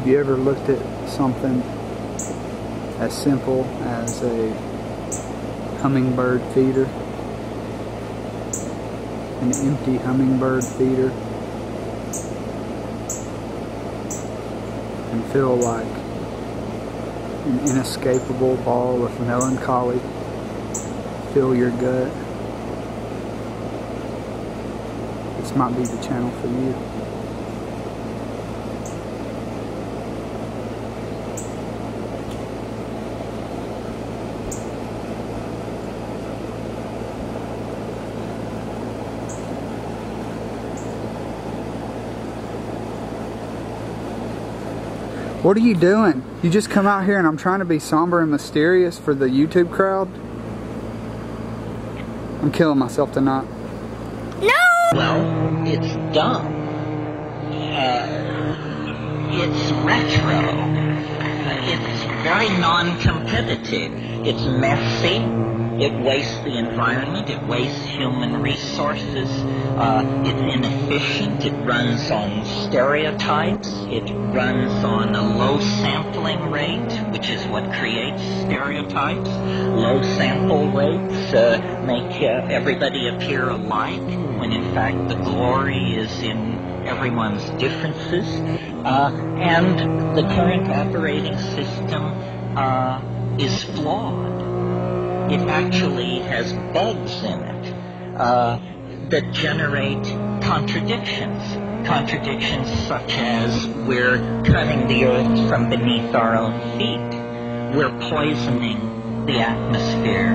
Have you ever looked at something as simple as a hummingbird feeder? An empty hummingbird feeder? And feel like an inescapable ball of melancholy fill your gut? This might be the channel for you. What are you doing? You just come out here and I'm trying to be somber and mysterious for the YouTube crowd? I'm killing myself tonight. No! Well, it's dumb. Uh, it's retro. Uh, it's very non-competitive. It's messy. It wastes the environment. It wastes human resources. Uh, it's inefficient. It runs on stereotypes. It runs on a low sampling rate, which is what creates stereotypes. Low sample rates uh, make uh, everybody appear alike, when in fact the glory is in everyone's differences. Uh, and the current operating system uh, is flawed it actually has bugs in it uh, that generate contradictions. Contradictions such as we're cutting the earth from beneath our own feet. We're poisoning the atmosphere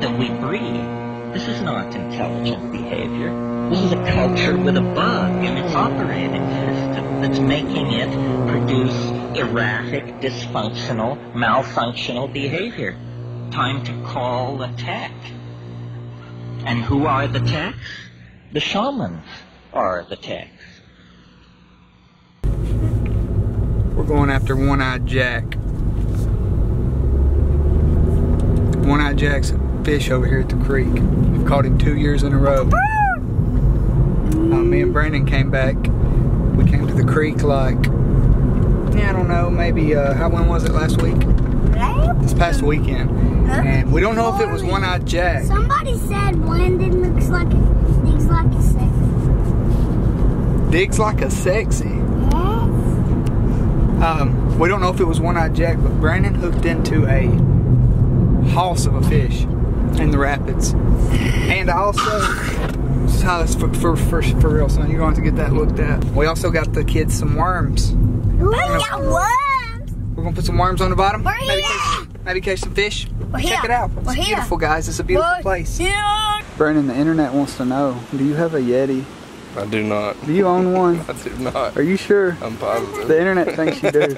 that we breathe. This is not intelligent behavior. This is a culture with a bug in its operating system that's making it produce erratic, dysfunctional, malfunctional behavior time to call the tech. And who are the techs? The shamans are the techs. We're going after One-Eyed Jack. One-Eyed Jack's a fish over here at the creek. We've caught him two years in a row. Uh, me and Brandon came back. We came to the creek like, yeah, I don't know, maybe, uh, how, when was it, last week? This past weekend. And we don't know if it was One-Eyed Jack. Somebody said Brandon looks like digs like a sexy. Digs like a sexy. Yes. Um, we don't know if it was One-Eyed Jack, but Brandon hooked into a hoss of a fish in the rapids. And I also, Silas, for, for, for, for real, son, you're going to get that looked at. We also got the kids some worms. We got worms. We're gonna put some worms on the bottom. We're maybe, here. catch, maybe catch some fish. We're Check here. it out. We're It's here. beautiful, guys. It's a beautiful We're place. here. Brandon, the internet wants to know: Do you have a Yeti? I do not. Do you own one? I do not. Are you sure? I'm positive. The internet thinks you do.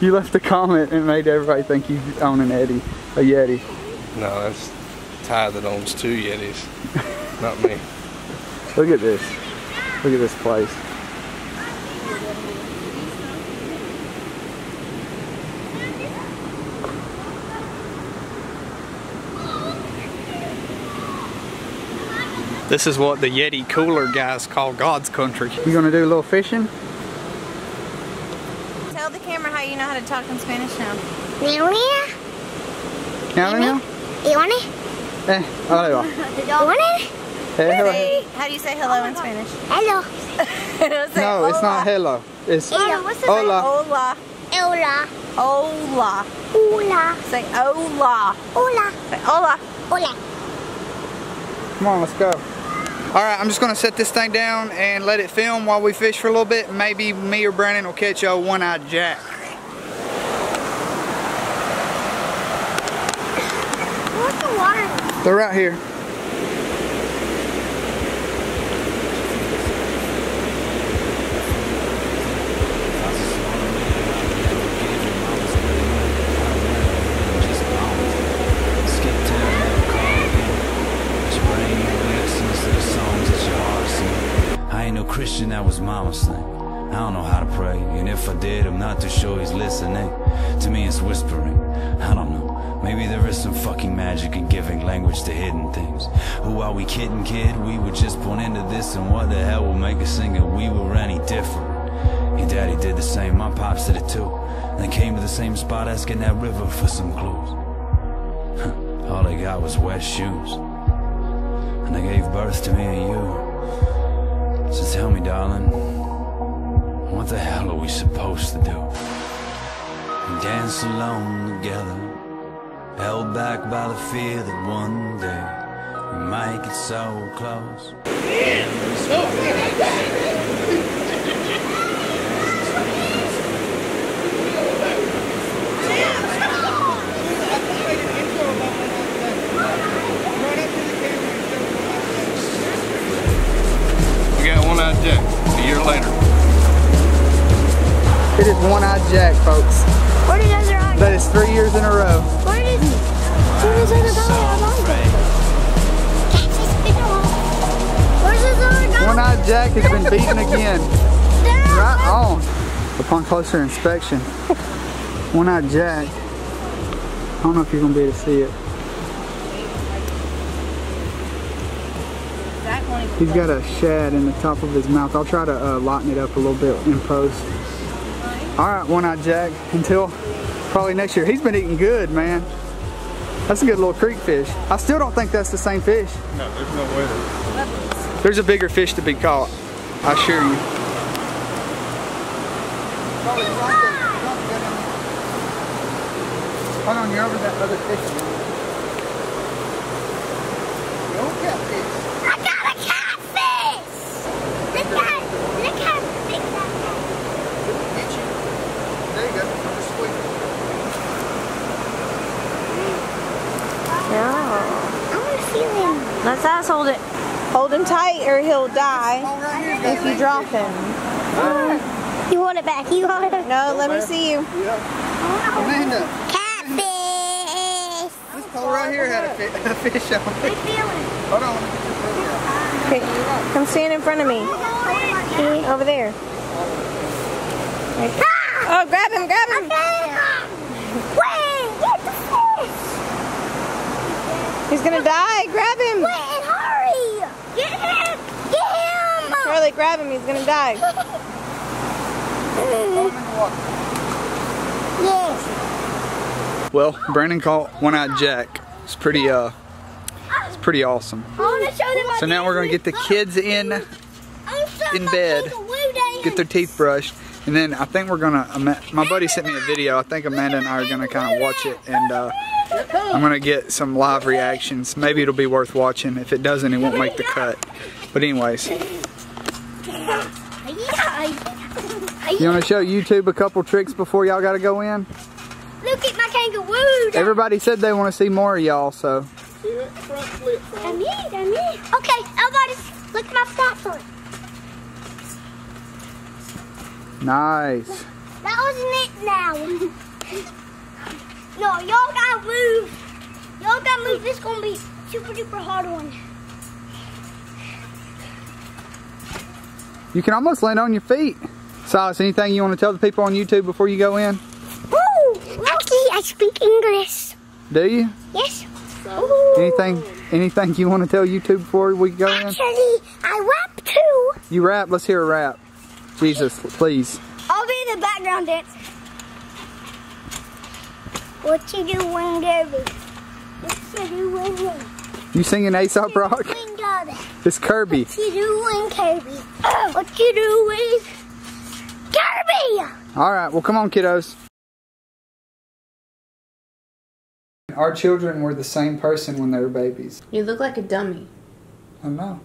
you left a comment and made everybody think you own an Eddie, a Yeti. No, that's Ty that owns two Yetis, not me. Look at this. Look at this place. This is what the Yeti cooler guys call God's country. You gonna do a little fishing? Tell the camera how you know how to talk in Spanish now. Leonia? Now, now? Leone? Eh, ahí va. Leone? Eh, hello. How do you say hello in Spanish? Hello. Say No, it's not hello. It's Hello. What's the Hola. Hola. Hola. Hola. Hola. Say hola. Hola. Say hola. Hola. Come on, let's go. All right, I'm just gonna set this thing down and let it film while we fish for a little bit. Maybe me or Brandon will catch a one-eyed jack. Where's the water? They're right here. That was mama's thing. I don't know how to pray, and if I did, I'm not too sure he's listening. To me, it's whispering. I don't know. Maybe there is some fucking magic in giving language to hidden things. Who are we kidding, kid? We were just born into this, and what the hell will make us think that we were any different? He daddy did the same, my pops did it too. And they came to the same spot asking that river for some clues. All they got was wet shoes. And they gave birth to me and you. Darling, what the hell are we supposed to do? Dance alone together, held back by the fear that one day we might get so close. We It is one-eyed Jack, folks. Where did other eye But it's three years in a row. Where did Where does other eye Where's his other guy? One-eyed Jack has been beaten again. Right on. Upon closer inspection, one-eyed Jack. I don't know if you're gonna be able to see it. He's got a shad in the top of his mouth. I'll try to uh, lighten it up a little bit in post. All right, one-eyed Jack. Until probably next year. He's been eating good, man. That's a good little creek fish. I still don't think that's the same fish. No, there's no way. There's a bigger fish to be caught. I assure you. Hold on, you're over that other fish. No catfish. I got a catfish! Look at look how big that Get you. There you go. I'm just squeezing. No. I want to feel him. Hold it. Hold him tight or he'll die right if you drop him. You want it back. You want it. No, let me see you. Yeah. Amanda, Catfish! this pole right here had a, fi- a fish on I it. feel it. Hold on. let me get your pole out. Okay, come stand in front of me. Over there. Ah! Oh, grab him, grab him. Wait, get the fish! He's gonna die. Grab him. Wait, hurry! Get him! Get him! Charlie, grab him. He's gonna die. Throw him in the water. Yes. Well, Brandon caught one-eyed Jack. It's pretty, uh, it's pretty awesome. I want to show them my So now we're gonna get the kids in, in bed, get their teeth brushed, and then I think we're gonna. My buddy sent me a video. I think Amanda and I are gonna kind of watch it, and uh, I'm gonna get some live reactions. Maybe it'll be worth watching. If it doesn't, it won't make the cut. But anyways, you wanna show YouTube a couple tricks before y'all gotta go in? Look at my kangaroo. Everybody said they want to see more of y'all, so Come here, come here. Okay, everybody, look at my front foot. nice. That wasn't it now. no, y'all gotta move. Y'all gotta move. This gonna be super duper hard one. You can almost land on your feet. Silas, anything you want to tell the people on YouTube before you go in? Woo! Lucky I speak English. Do you? Yes. Ooh. Anything anything you want to tell YouTube before we go in? Actually, I rap too. You rap, let's hear a rap. Jesus, please. I'll be the background dancer. What you doing, Gabby? What you doing, Gabby? You singing Aesop Rock? Doing, It's Kirby. What you doing, Kirby? What you doing? Kirby! Alright, well come on kiddos. Our children were the same person when they were babies. You look like a dummy. I know.